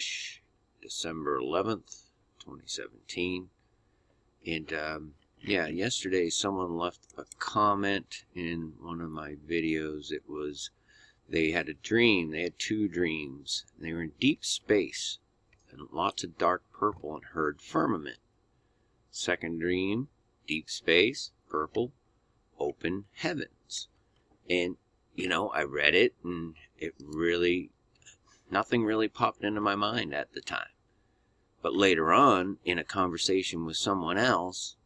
ish, December 11th, 2017. And um, yeah, yesterday someone left a comment in one of my videos. It was they had a dream, they had two dreams. They were in deep space and lots of dark purple and heard firmament. Second dream, deep space, purple, open heavens. And, you know, I read it and it really, nothing really popped into my mind at the time. But later on, in a conversation with someone else,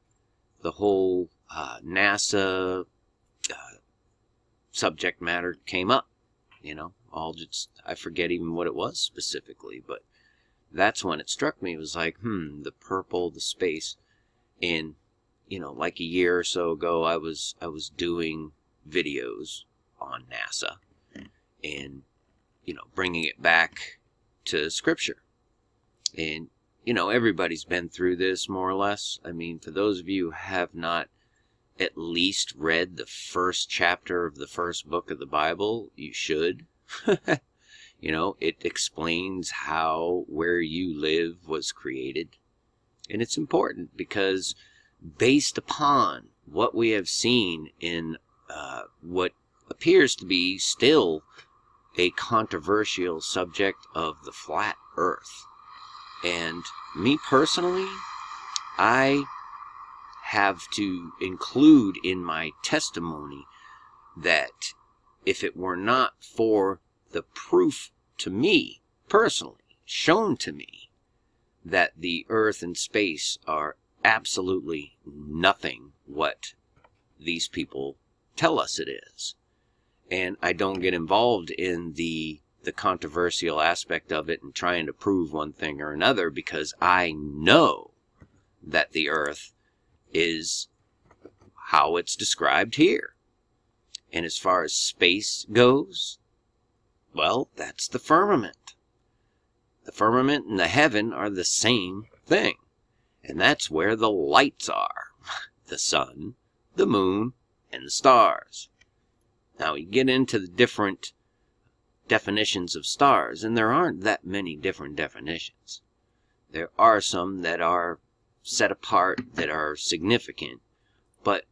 the whole uh, NASA uh, subject matter came up. You know, all just, I forget even what it was specifically, but that's when it struck me. It was like, hmm, the purple, the space. And, you know, like a year or so ago, I was, I was doing videos on NASA and, you know, bringing it back to scripture. And, you know, everybody's been through this more or less. I mean, for those of you who have not at least read the first chapter of the first book of the Bible, you should. you know, it explains how where you live was created. And it's important because based upon what we have seen in uh, what appears to be still a controversial subject of the flat earth. And me personally, I have to include in my testimony that if it were not for the proof to me, personally, shown to me, that the earth and space are absolutely nothing what these people tell us it is. And I don't get involved in the the controversial aspect of it and trying to prove one thing or another because I know that the earth is how it's described here. And as far as space goes, well, that's the firmament. The firmament and the heaven are the same thing. And that's where the lights are the sun, the moon, and the stars. Now, we get into the different definitions of stars, and there aren't that many different definitions. There are some that are set apart that are significant. But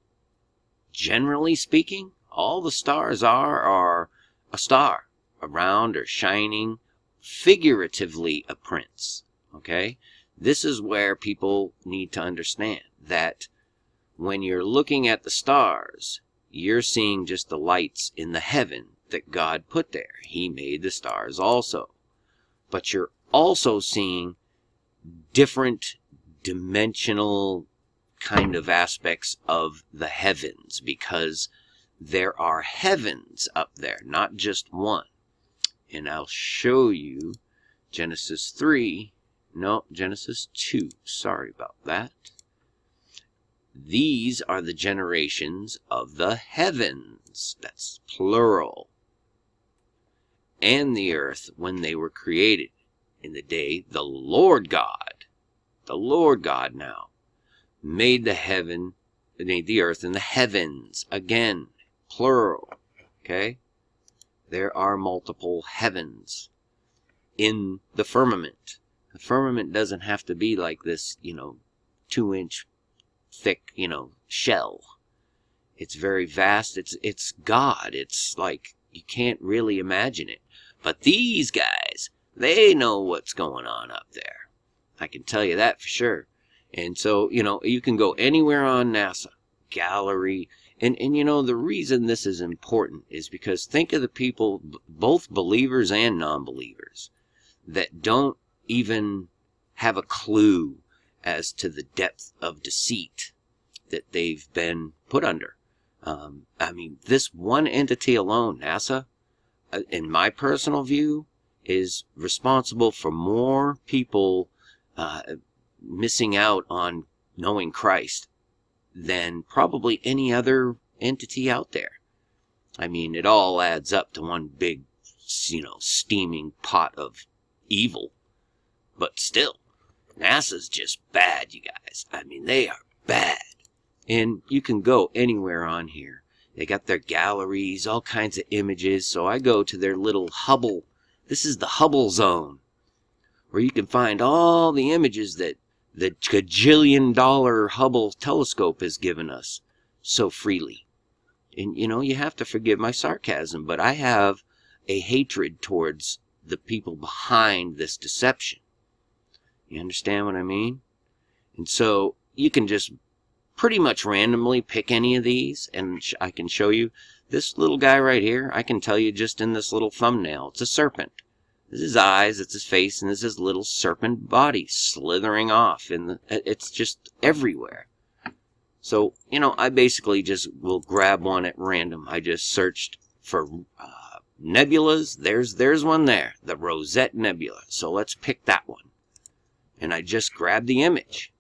generally speaking, all the stars are are a star, around or shining, figuratively a prince. Okay? This is where people need to understand that when you're looking at the stars, you're seeing just the lights in the heaven that God put there. He made the stars also. But you're also seeing different dimensional kind of aspects of the heavens because there are heavens up there, not just one. And I'll show you Genesis 3, no, Genesis 2, sorry about that. These are the generations of the heavens, that's plural, and the earth when they were created in the day the Lord God the Lord God now made the heaven, made the earth and the heavens. Again, plural. Okay? There are multiple heavens in the firmament. The firmament doesn't have to be like this, you know, two inch thick, you know, shell. It's very vast. It's, it's God. It's like, you can't really imagine it. But these guys, they know what's going on up there. I can tell you that for sure. And so, you know, you can go anywhere on NASA, gallery, and, and you know, the reason this is important is because think of the people, both believers and non believers, that don't even have a clue as to the depth of deceit that they've been put under. Um, I mean, this one entity alone, NASA, uh, in my personal view, is responsible for more people uh, missing out on knowing Christ than probably any other entity out there. I mean, it all adds up to one big, you know, steaming pot of evil. But still, NASA's just bad, you guys. I mean, they are bad. And you can go anywhere on here. They got their galleries, all kinds of images. So I go to their little Hubble. This is the Hubble zone where you can find all the images that the gajillion dollar Hubble telescope has given us so freely. And you know, you have to forgive my sarcasm, but I have a hatred towards the people behind this deception. You understand what I mean? And so you can just pretty much randomly pick any of these, and I can show you this little guy right here. I can tell you just in this little thumbnail, it's a serpent. This is his eyes, it's his face, and this is his little serpent body slithering off. And it's just everywhere. So, you know, I basically just will grab one at random. I just searched for uh, nebulas. There's there's one there, the Rosette Nebula. So let's pick that one. And I just grab the image.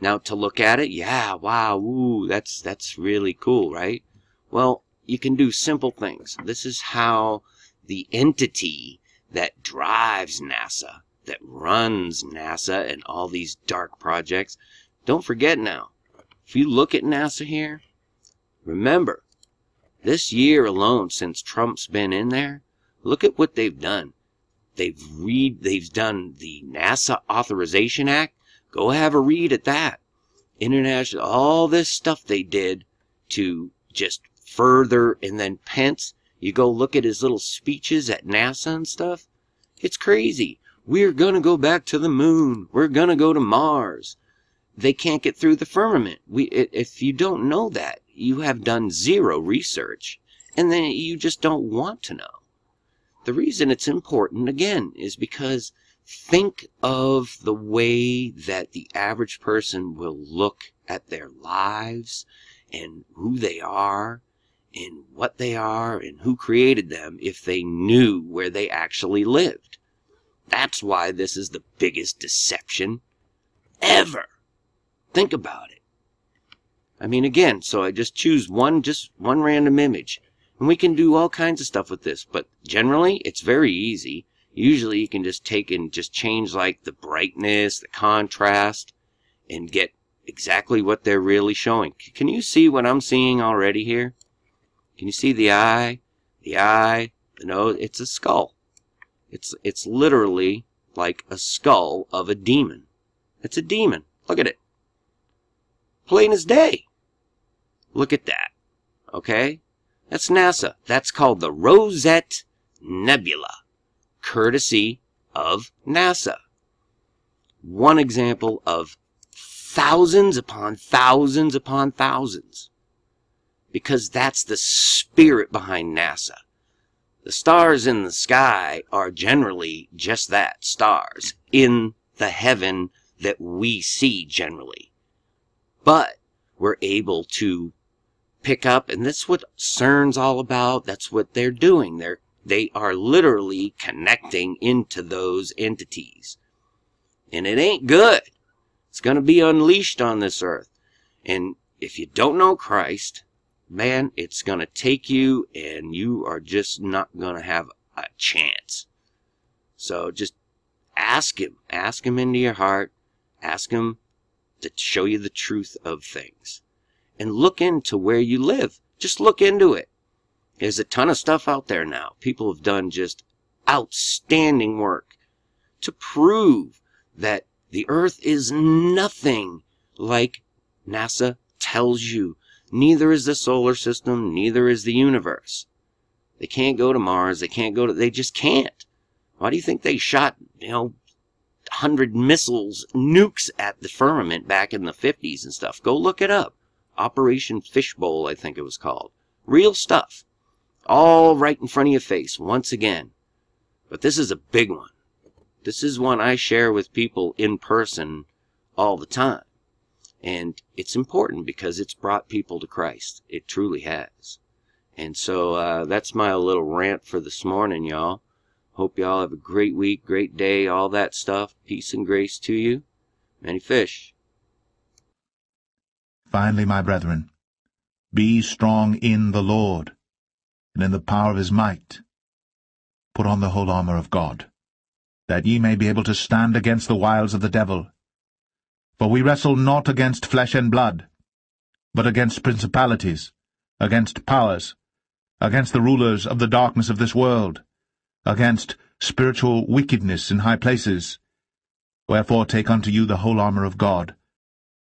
Now to look at it, yeah, wow, ooh, that's that's really cool, right? Well, you can do simple things. This is how the entity that drives NASA, that runs NASA and all these dark projects. Don't forget now, if you look at NASA here, remember, this year alone since Trump's been in there, look at what they've done. They've read they've done the NASA Authorization Act. Go have a read at that. International all this stuff they did to just further and then Pence you go look at his little speeches at NASA and stuff. It's crazy. We're going to go back to the moon. We're going to go to Mars. They can't get through the firmament. We, if you don't know that, you have done zero research, and then you just don't want to know. The reason it's important, again, is because think of the way that the average person will look at their lives and who they are and what they are and who created them if they knew where they actually lived. That's why this is the biggest deception ever. Think about it. I mean, again, so I just choose one, just one random image. And we can do all kinds of stuff with this, but generally it's very easy. Usually you can just take and just change like the brightness, the contrast, and get exactly what they're really showing. Can you see what I'm seeing already here? Can you see the eye? The eye, the nose, it's a skull. It's, it's literally like a skull of a demon. It's a demon. Look at it. Plain as day. Look at that. Okay? That's NASA. That's called the Rosette Nebula, courtesy of NASA. One example of thousands upon thousands upon thousands because that's the spirit behind NASA. The stars in the sky are generally just that, stars, in the heaven that we see generally. But we're able to pick up, and that's what CERN's all about. That's what they're doing. They're, they are literally connecting into those entities. And it ain't good. It's going to be unleashed on this earth. And if you don't know Christ, man, it's going to take you and you are just not going to have a chance. So just ask Him. Ask Him into your heart. Ask Him to show you the truth of things. And look into where you live. Just look into it. There's a ton of stuff out there now. People have done just outstanding work to prove that the earth is nothing like NASA tells you Neither is the solar system, neither is the universe. They can't go to Mars, they can't go to, they just can't. Why do you think they shot, you know, 100 missiles, nukes at the firmament back in the 50s and stuff? Go look it up. Operation Fishbowl, I think it was called. Real stuff. All right in front of your face, once again. But this is a big one. This is one I share with people in person all the time. And it's important because it's brought people to Christ. It truly has. And so uh, that's my little rant for this morning, y'all. Hope y'all have a great week, great day, all that stuff. Peace and grace to you. Many fish. Finally, my brethren, be strong in the Lord, and in the power of his might. Put on the whole armour of God, that ye may be able to stand against the wiles of the devil. For we wrestle not against flesh and blood, but against principalities, against powers, against the rulers of the darkness of this world, against spiritual wickedness in high places. Wherefore take unto you the whole armour of God,